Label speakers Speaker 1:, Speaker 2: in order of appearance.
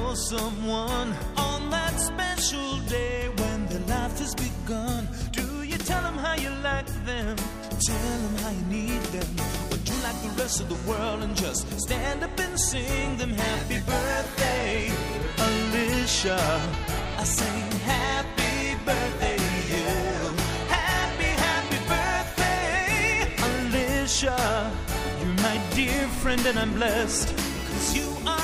Speaker 1: Know someone on that special day when their life has begun? Do you tell them how you like them? Tell them how you need them? Or do like the rest of the world and just stand up and sing them happy birthday, Alisha? I sing happy birthday to. Happy, happy birthday, Alisha. You're my dear friend and I'm blessed Cause you are